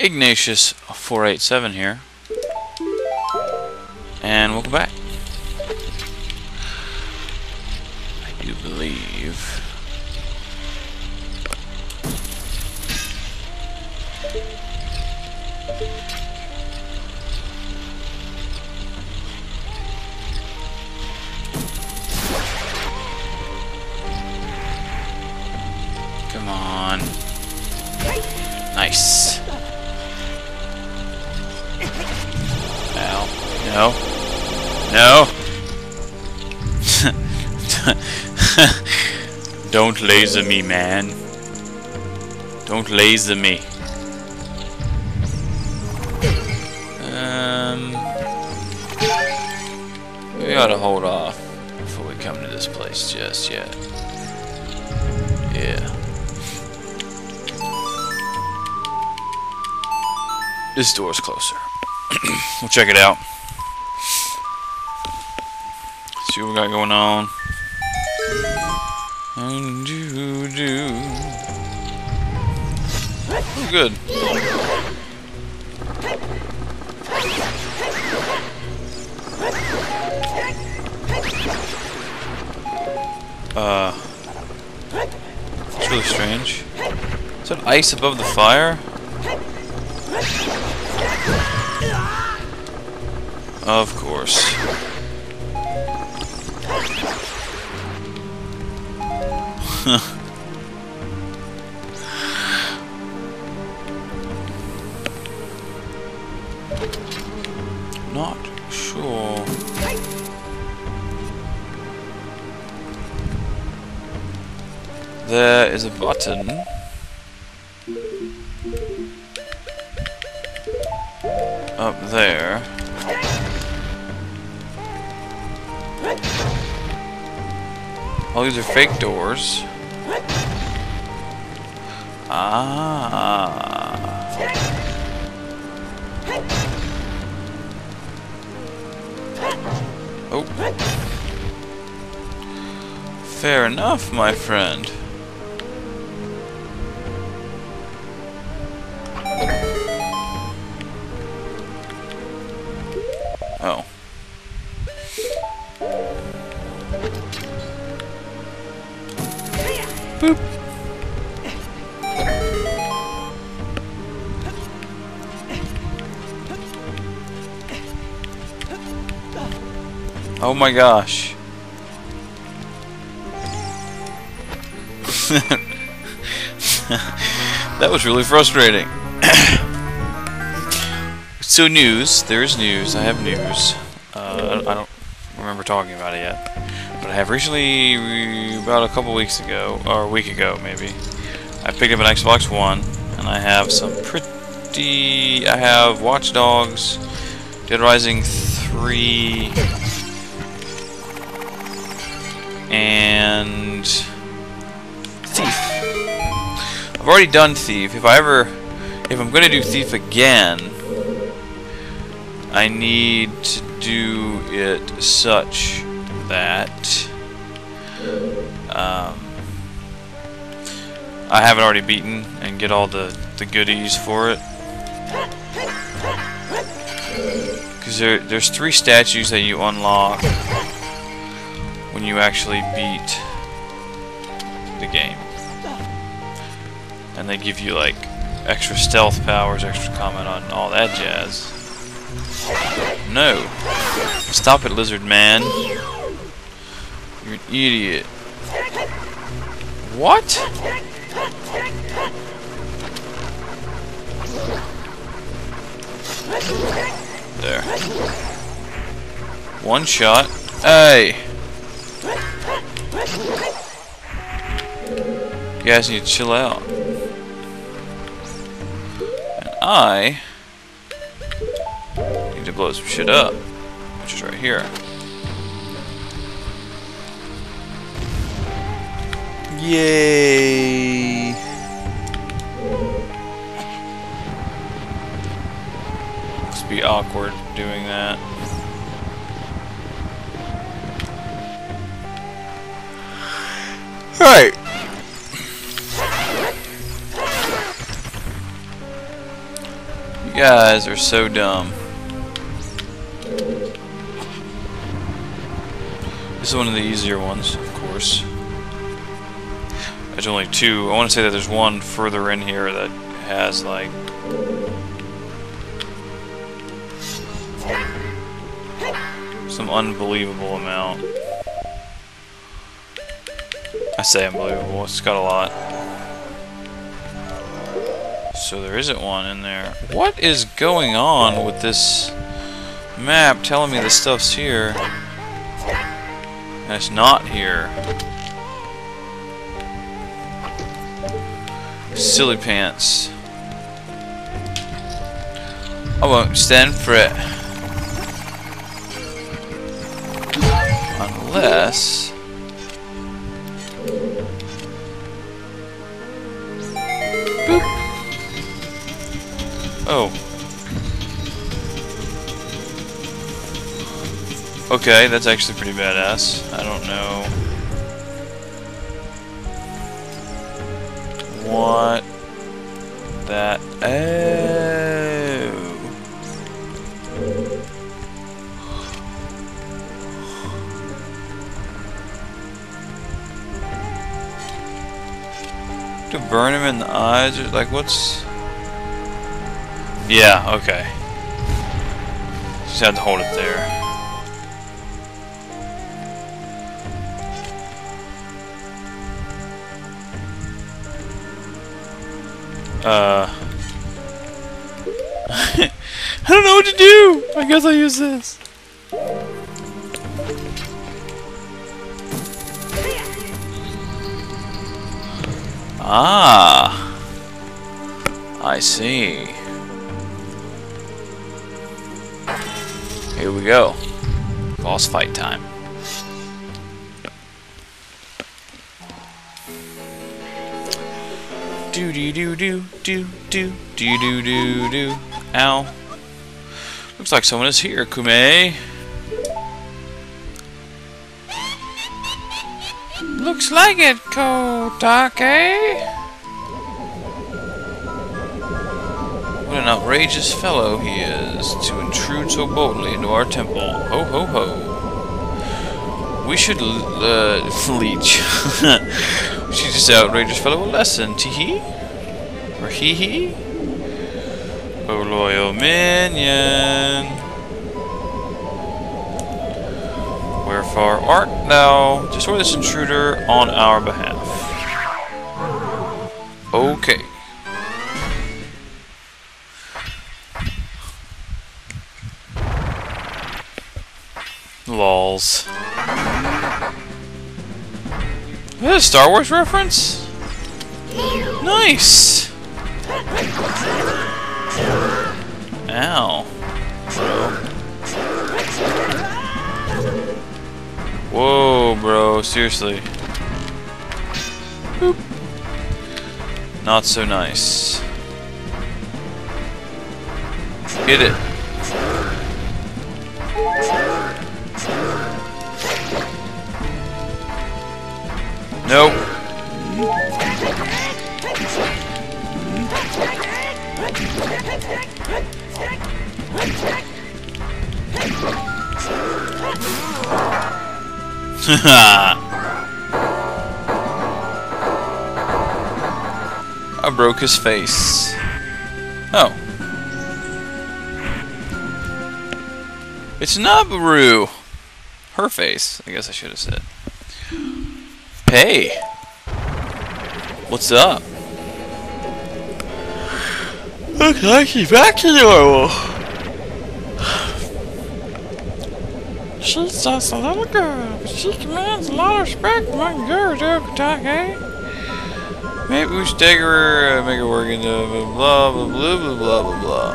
Ignatius 487 here. And welcome back. I do believe laser me, man. Don't laser me. Um, we gotta hold off before we come to this place just yet. Yeah. This door's closer. we'll check it out. See what we got going on. And do do. Oh, good. Uh, it's really strange. Is that ice above the fire? Of course. Not sure. There is a button. Up there. All these are fake doors. Ah. Oh. Fair enough, my friend. Oh my gosh. that was really frustrating. so news, there's news, I have news. Uh, I don't remember talking about it yet. But I have recently, about a couple weeks ago, or a week ago maybe, I picked up an Xbox One, and I have some pretty, I have Watch Dogs, Dead Rising 3, and Thief. I've already done Thief. If I ever, if I'm going to do Thief again, I need to do it such that um, I haven't already beaten and get all the, the goodies for it. Because there, there's three statues that you unlock when you actually beat the game. And they give you like extra stealth powers, extra comment on all that jazz. No. Stop it, lizard man. You're an idiot. What? There. One shot. Hey! You guys need to chill out. And I need to blow some shit up, which is right here. Yay! Must be awkward doing that. Right. guys are so dumb. This is one of the easier ones, of course. There's only two. I want to say that there's one further in here that has, like... Some unbelievable amount. I say unbelievable, it's got a lot. So there isn't one in there. What is going on with this map telling me the stuff's here? And it's not here. Silly pants. I won't stand for it. Unless... Oh. Okay, that's actually pretty badass. I don't know what that. Oh. Burn him in the eyes, or like what's? Yeah, okay. Just had to hold it there. Uh. I don't know what to do! I guess I'll use this. Ah. I see. Here we go. Boss fight time. Do do do do do do do do do do. Ow. Looks like someone is here, Koume. Looks like it, Kotake. What an outrageous fellow he is to intrude so boldly into our temple. Ho ho ho. We should uh, leech. we should this outrageous fellow a lesson, tee hee? Or hee hee? O loyal minion. Wherefore art thou? Destroy this intruder on our behalf. Okay. Lols. Is that a Star Wars reference? Nice! Ow. Seriously. Boop. Not so nice. Get it. Nope. broke his face. Oh. It's Nabooru! Her face, I guess I should have said. Hey! What's up? Looks like she's back to normal. She's just a little girl, but she commands a lot of respect among girls, Okatake. Maybe we should take her, uh, make her work into blah blah blah blah blah blah blah.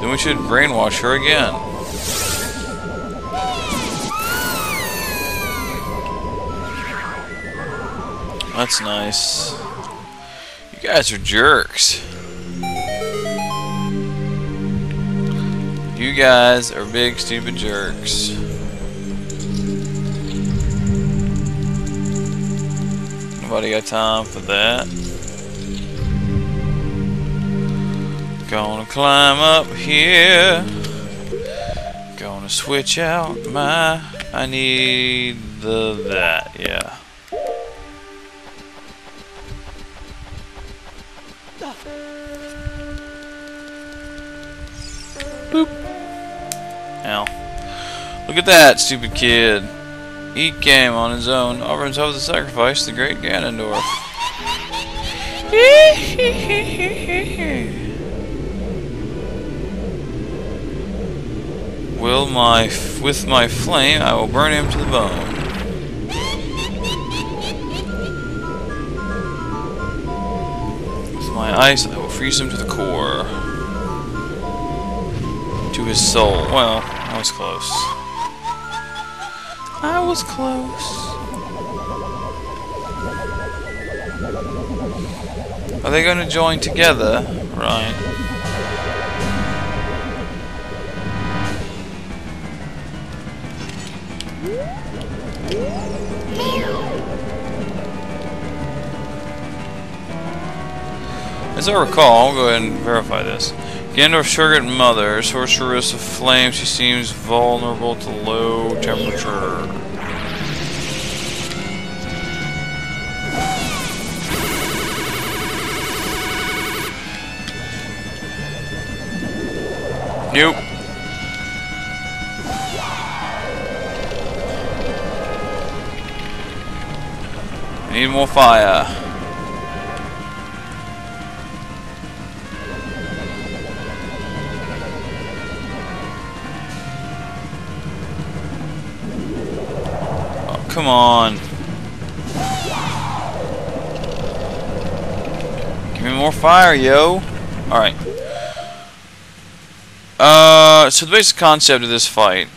Then we should brainwash her again. That's nice. You guys are jerks. You guys are big stupid jerks. Nobody got time for that. Gonna climb up here. Gonna switch out my. I need the that, yeah. Boop. Ow. Look at that, stupid kid. He came on his own, offered himself a sacrifice to the great Ganondorf. Will my with my flame, I will burn him to the bone. With my ice, I will freeze him to the core. To his soul. Well, that was close. I was close. Are they going to join together? Right. As I recall, I'll go ahead and verify this. Ganondorf's surrogate mother, sorceress of flame, she seems vulnerable to low temperature. Nope. Need more fire. Come on. Give me more fire, yo. Alright. Uh, so the basic concept of this fight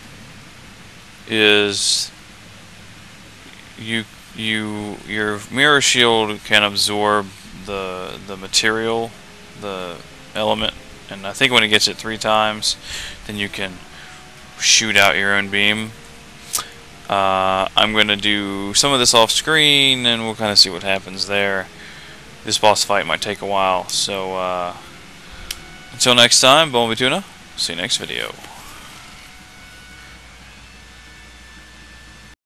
is you you your mirror shield can absorb the the material, the element, and I think when it gets it three times, then you can shoot out your own beam. Uh, I'm going to do some of this off screen and we'll kind of see what happens there. This boss fight might take a while, so uh, until next time, Bon Tuna. See you next video.